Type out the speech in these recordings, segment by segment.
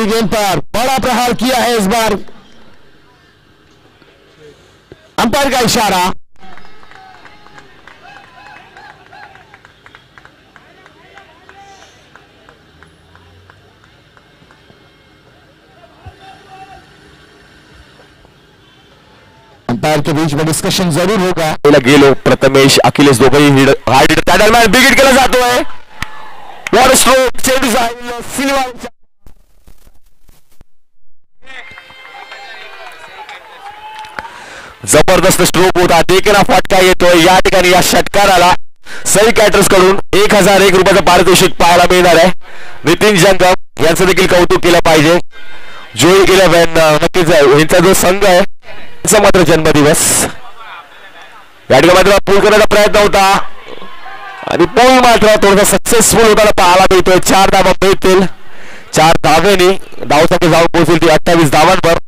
पहली गेंद पर बड़ा प्रहार किया है इस बार। अंपायर का इशारा। अंपायर के बीच में डिस्कशन ज़रूर होगा। गेलो, प्रथमेश, अखिलेश हिड हार्ड त्या दरम्यान बिग केला वॉर स्ट्रोक जबरदस्त स्ट्रोक होता देखील फटका येतोय. या ठिकाणी या षटकाराला सई कॅटर्सकडून एक हजार एक रुपयाचं पारितोषिक पाहायला मिळणार आहे. नितीन जंगम यांचं देखील कौतुक केलं पाहिजे. जोई इलेव्हन नक्कीच यांचा जो संघ आहे त्यांचा मात्र जन्मदिवस. या ठिकाणी मात्र पूल करण्याचा प्रयत्न होता. आणि पूल मात्र थोडासा सक्सेसफुल होताना पाहायला मिळतोय. चार धावा मिळतील. चार धावेने धावसाठी जाऊन पोहोचतील ती अठ्ठावीस धावांवर.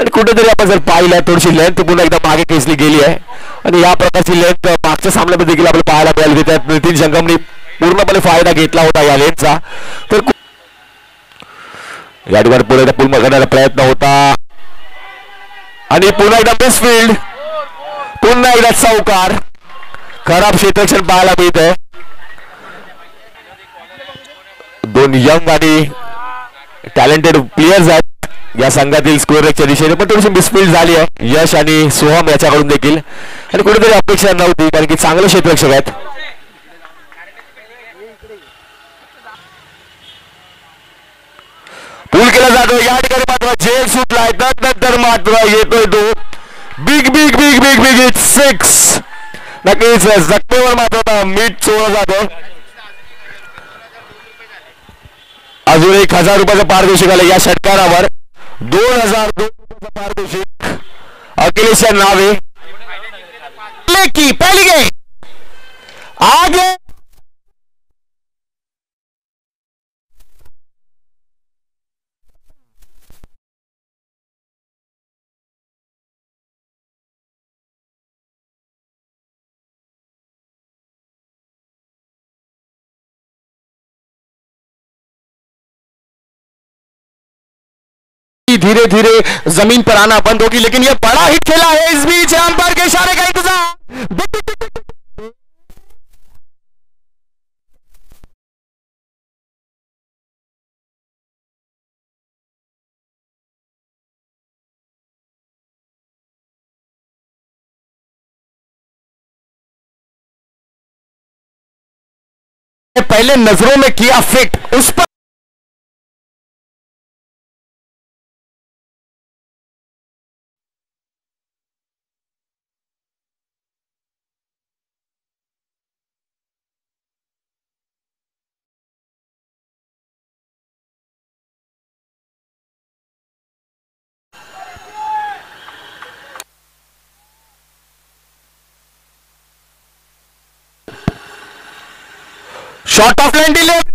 आणि कुठेतरी आपण जर पाहिलं थोडीशी लेंथ पुन्हा एकदा मागे खेचली गेली आहे. आणि या प्रकारची लेंथ मागच्या सामन्यामध्ये देखील आपल्याला पाहायला मिळाली. त्यात नितीन संगमने पूर्णपणे फायदा घेतला होता या लेंथचा तर या ठिकाणी पुन्हा एकदा पूर्ण करण्याचा प्रयत्न होता. आणि पुन्हा एकदा मिसफिल्ड पुन्हा एकदा चौकार. खराब क्षेत्रक्षण पाहायला मिळत आहे दोन यंग आणि टॅलेंटेड प्लेयर्स आहेत. या संघातील स्कोअरच्या दिशेने पण थोडीशी मिसफिल्ड झाली आहे. यश आणि सोहम याच्याकडून देखील. आणि कुठेतरी अपेक्षा नव्हती कारण की चांगले क्षेत्ररक्षक आहेत. पूल केला जातो. या ठिकाणी मात्र जेल सुटलाय त्यानंतर मात्र येतोय तो. Big big big big big it six नक्कीच जखमेवर मात्र मीठ चोळलं जातं. अजून एक हजार रुपयाचं पारितोषिक आलं या षटकारावर. दोन हज़ार पारितोषिक अखिलेश नावे। की पहली गई। आगे धीरे धीरे ज़मीन पर आना बंद होगी, लेकिन यह बड़ा ही खेला है। इस बीच अंपायर के इशारे का इंतज़ार। पहले नज़रों में किया फिट, उस पर short of line delay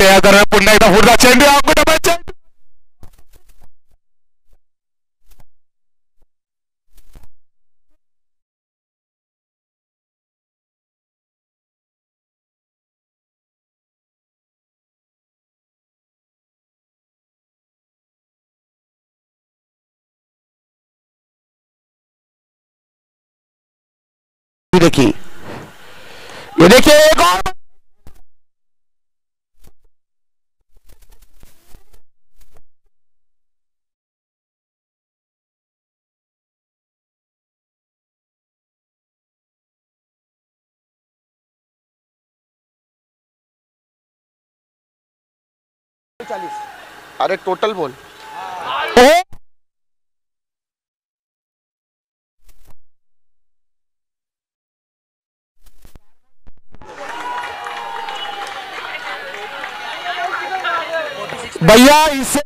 तयार करणं पुन्हा एकदा पुढचा चेंडू डबल चेंडू देखिए। ये देखिए एक और अरे टोटल बोल। भैया इससे